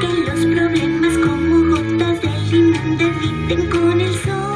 que los problemas como gotas de limón derriten con el sol.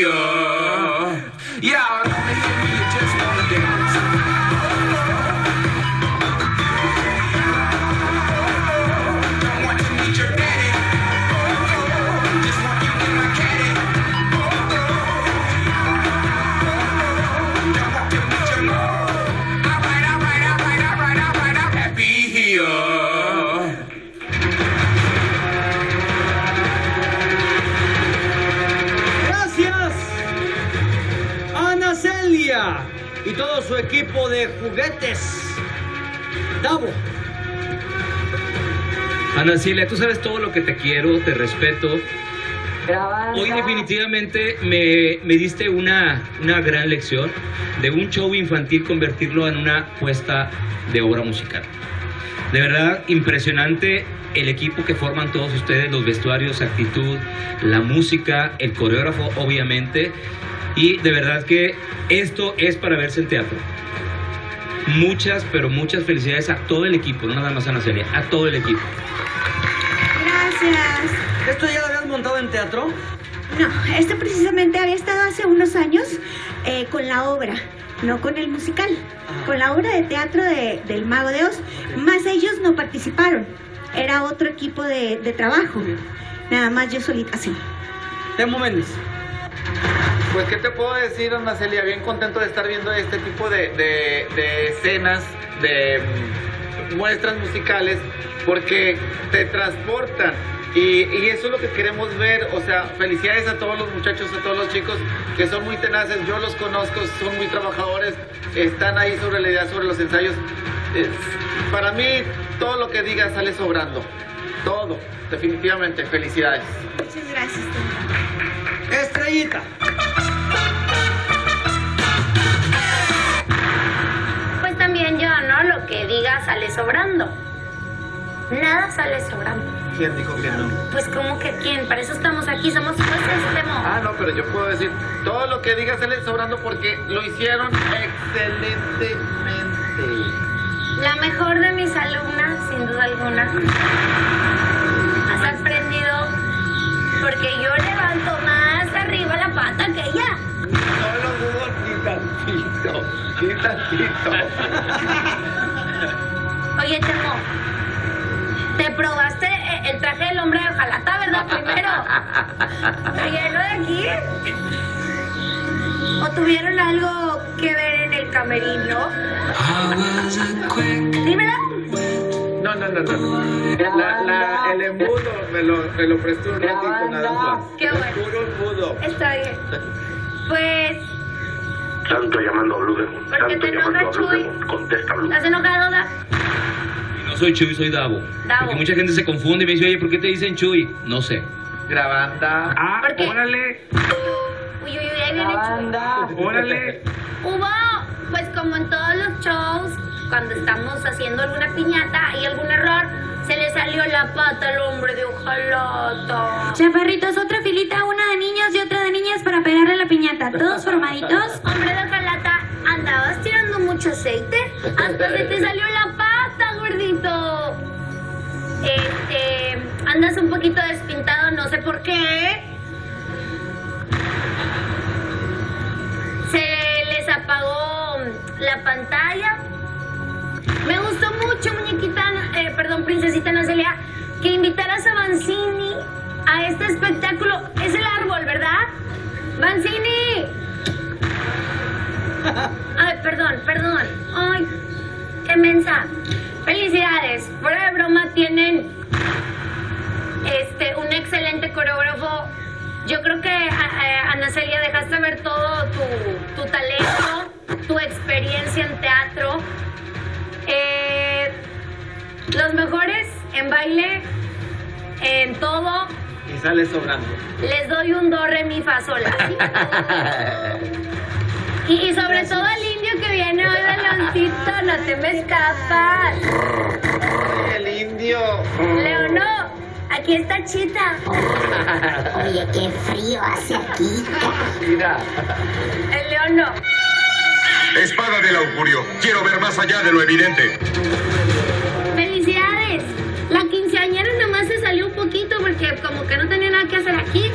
Yeah. Y todo su equipo de juguetes. Davo. Ana Celia, tú sabes todo lo que te quiero, te respeto. Hoy definitivamente me, me diste una, una gran lección de un show infantil convertirlo en una puesta de obra musical. De verdad, impresionante el equipo que forman todos ustedes, los vestuarios, actitud, la música, el coreógrafo, obviamente. Y de verdad que esto es para verse en teatro. Muchas, pero muchas felicidades a todo el equipo, no nada más a Ana Celia, a todo el equipo. Gracias. ¿Esto ya lo habías montado en teatro? No, este precisamente había estado hace unos años eh, con la obra, no con el musical, con la obra de teatro de- del Mago de Oz. Más ellos no participaron, era otro equipo de, de trabajo. Nada más yo solita, sí. Temo Méndez. Pues, ¿qué te puedo decir, Ana Celia? Bien contento de estar viendo este tipo de, de- de escenas, de mm, muestras musicales, porque te transportan. Y, y eso es lo que queremos ver. O sea, felicidades a todos los muchachos, a todos los chicos que son muy tenaces. Yo los conozco, son muy trabajadores, están ahí sobre la idea, sobre los ensayos. Es- para mí, todo lo que digas sale sobrando. Todo, definitivamente. Felicidades. Muchas gracias. Estrellita. Lo que diga sale sobrando. Nada sale sobrando. ¿Quién dijo que no? Pues como que quién, para eso estamos aquí, somos jueces, Temo. Ah, no, pero yo puedo decir, todo lo que digas sale sobrando porque lo hicieron excelentemente. La mejor de mis alumnas, sin duda alguna. Has aprendido porque yo levanto tantito, ni tantito. Oye, Temo, te probaste el traje del hombre de Jalata, ¿verdad? Primero. ¿no de aquí? ¿O tuvieron algo que ver en el camerino? Dímela. No, no, no, no. La, la, el embudo me lo, me lo prestó un ratito nada más. Qué bueno. puro embudo. Está bien. Pues, Santo llamando a Blue Demon. ¿Por qué Santo te llamando a enojas, Blue Chuy? Demon. Contesta Blue. ¿estás enojado, Da? No soy Chuy, soy Davo. Davo. Porque mucha gente se confunde y me dice, oye, ¿por qué te dicen Chuy? No sé. Grabanda. Ah, ¿Por qué? órale, Uy, uy, uy, ahí viene Chuy. órale. Hubo, pues como en todos los shows, cuando estamos haciendo alguna piñata y algún error, se le salió la pata al hombre de hojalata. Chaparritos, otra filita, una de niños y otra de niñas para pegarle la piñata. Todos aceite. Hasta se te salió la pata, gordito. Este, andas un poquito despintado, no sé por qué. Se les apagó la pantalla. Me gustó mucho, muñequita, eh, perdón, princesita Nacelia, que invitaras a Mancini a este espectáculo. Es el árbol, ¿verdad? ¡Mancini! Yo creo que Ana Celia dejaste ver todo tu, tu talento, tu experiencia en teatro. Eh, los mejores en baile, en todo. Y sale sobrando. Les doy un do, re, mi, fa, sol. Y, y sobre todo el indio que viene hoy de Leoncito, no te me escapas. El indio. Leo, no, aquí está Chita. Oye, qué frío hace aquí. Mira. El León no. Espada del augurio. Quiero ver más allá de lo evidente. Felicidades. La quinceañera nomás se salió un poquito porque como que no tenía nada que hacer aquí.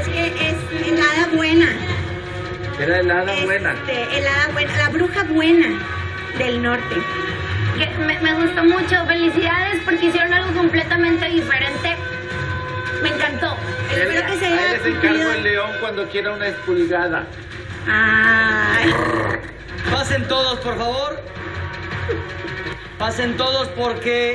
Es que es el hada buena. Era el hada buena. Este, el hada buena, la bruja buena del norte. Que me, me gustó mucho. Felicidades porque hicieron diferente. Me encantó. Espero que se Ahí haya les encargo el león cuando quiera una expulgada. Ay. Pasen todos, por favor. Pasen todos porque